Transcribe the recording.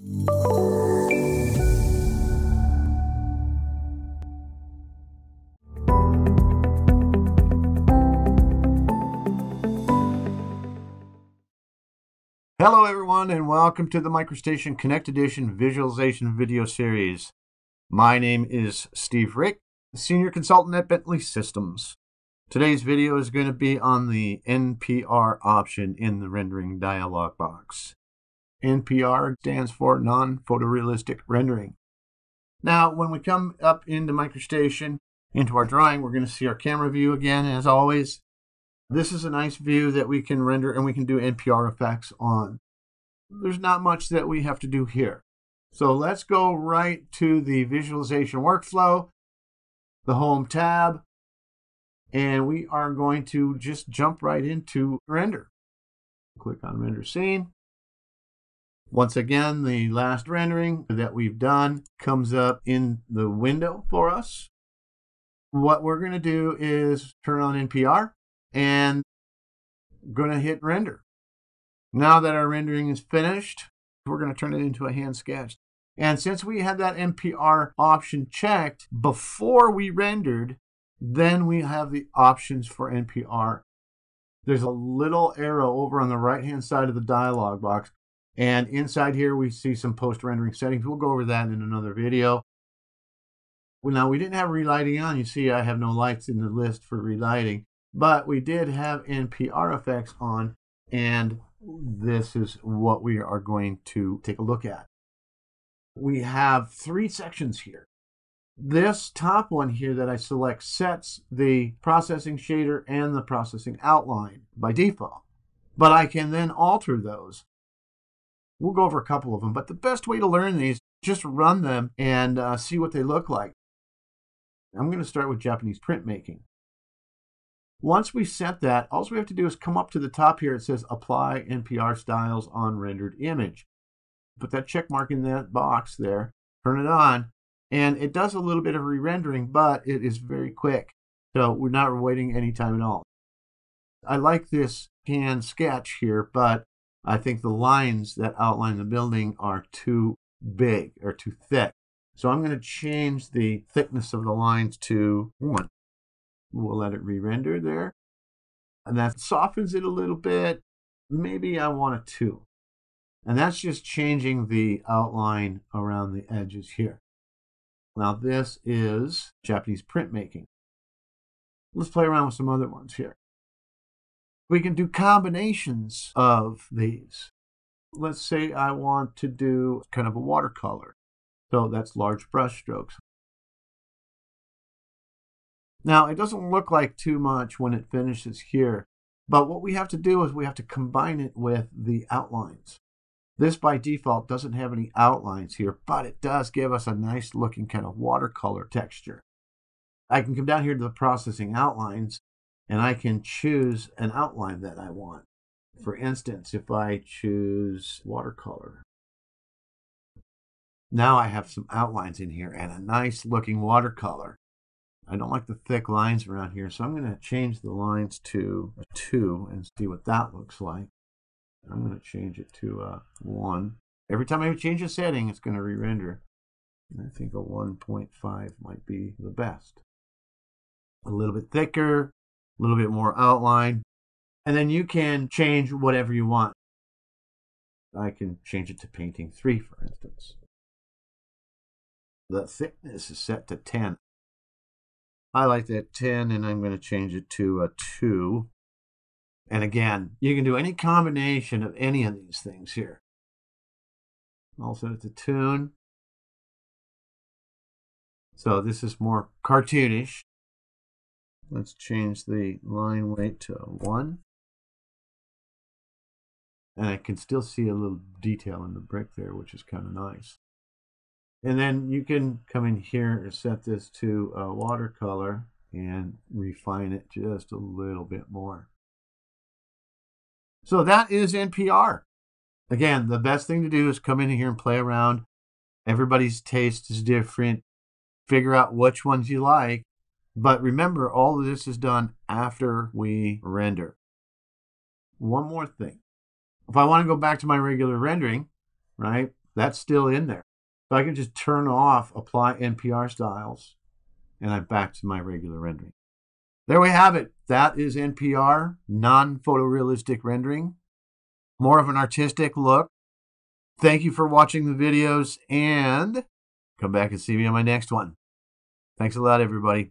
Hello, everyone, and welcome to the MicroStation Connect Edition visualization video series. My name is Steve Rick, Senior Consultant at Bentley Systems. Today's video is going to be on the NPR option in the rendering dialog box. NPR stands for Non-Photorealistic Rendering. Now, when we come up into MicroStation, into our drawing, we're going to see our camera view again, as always. This is a nice view that we can render and we can do NPR effects on. There's not much that we have to do here. So let's go right to the visualization workflow, the home tab, and we are going to just jump right into render. Click on render scene. Once again, the last rendering that we've done comes up in the window for us. What we're going to do is turn on NPR and going to hit render. Now that our rendering is finished, we're going to turn it into a hand sketch. And since we had that NPR option checked before we rendered, then we have the options for NPR. There's a little arrow over on the right hand side of the dialog box. And inside here, we see some post rendering settings. We'll go over that in another video. Well, now we didn't have relighting on. You see, I have no lights in the list for relighting. But we did have NPR effects on, and this is what we are going to take a look at. We have three sections here. This top one here that I select sets the processing shader and the processing outline by default. But I can then alter those. We'll go over a couple of them, but the best way to learn these, just run them and uh, see what they look like. I'm going to start with Japanese printmaking. Once we set that, all we have to do is come up to the top here. It says Apply NPR Styles on Rendered Image. Put that check mark in that box there, turn it on, and it does a little bit of re-rendering, but it is very quick. So we're not waiting any time at all. I like this hand sketch here, but I think the lines that outline the building are too big or too thick. So I'm going to change the thickness of the lines to 1. We'll let it re-render there. And that softens it a little bit. Maybe I want a 2. And that's just changing the outline around the edges here. Now this is Japanese printmaking. Let's play around with some other ones here. We can do combinations of these. Let's say I want to do kind of a watercolor. So that's large brush strokes. Now, it doesn't look like too much when it finishes here, but what we have to do is we have to combine it with the outlines. This by default doesn't have any outlines here, but it does give us a nice looking kind of watercolor texture. I can come down here to the processing outlines and I can choose an outline that I want. For instance, if I choose watercolor, now I have some outlines in here and a nice looking watercolor. I don't like the thick lines around here, so I'm going to change the lines to a 2 and see what that looks like. I'm going to change it to a 1. Every time I change a setting, it's going to re-render. I think a 1.5 might be the best. A little bit thicker, a little bit more outline, and then you can change whatever you want. I can change it to painting 3, for instance. The thickness is set to 10. I like that 10 and I'm going to change it to a 2. And again, you can do any combination of any of these things here. Also to tune. So this is more cartoonish. Let's change the line weight to 1. And I can still see a little detail in the brick there, which is kind of nice. And then you can come in here and set this to a watercolor and refine it just a little bit more. So that is NPR. Again, the best thing to do is come in here and play around. Everybody's taste is different. Figure out which ones you like. But remember, all of this is done after we render. One more thing. If I want to go back to my regular rendering, right, That's still in there. So I can just turn off apply NPR styles and I'm back to my regular rendering. There we have it. That is NPR, non photorealistic rendering. More of an artistic look. Thank you for watching the videos and come back and see me on my next one. Thanks a lot, everybody.